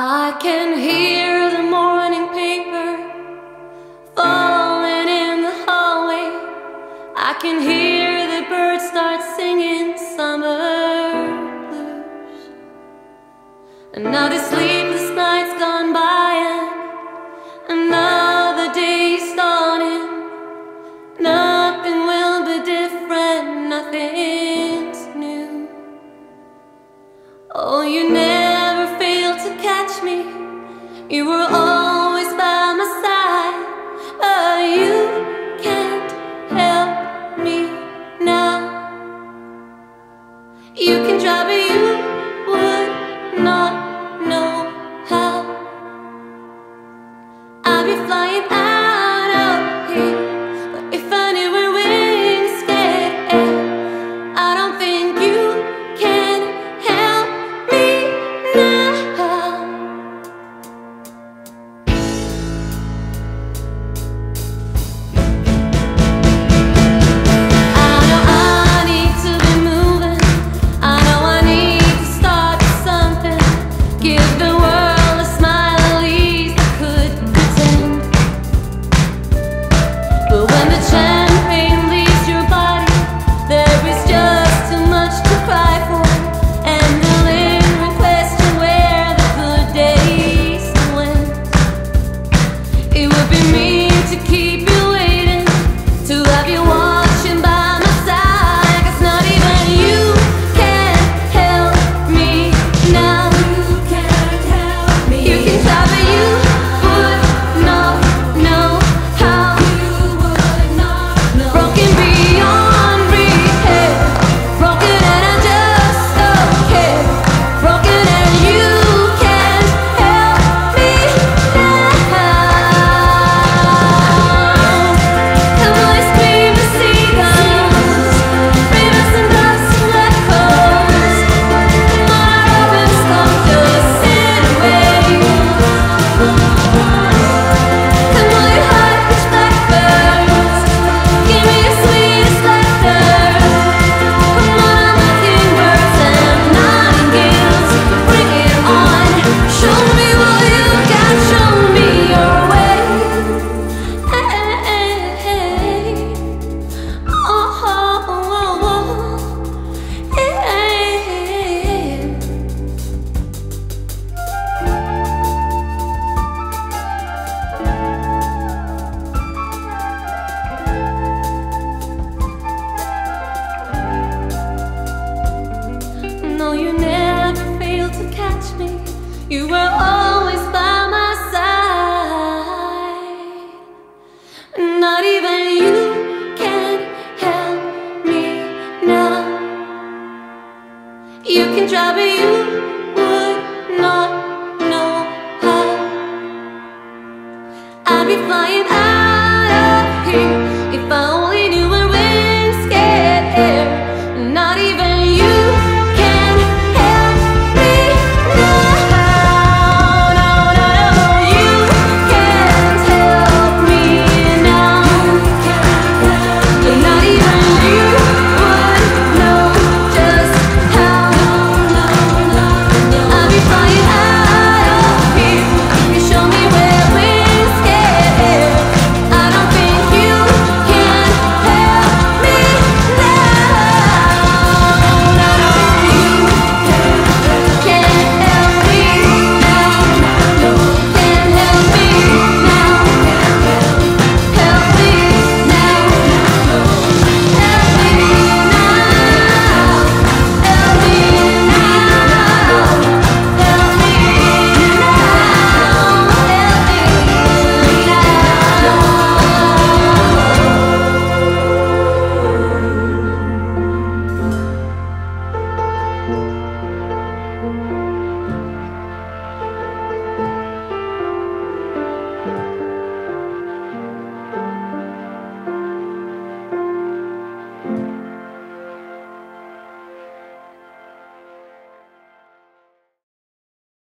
I can hear the morning paper falling in the hallway. I can hear the birds start singing summer blues. Another sleepless night's gone by and another day's dawning. Nothing will be different, nothing's new. Oh, you know. You were all When the driver, you would not know how I'd be flying out.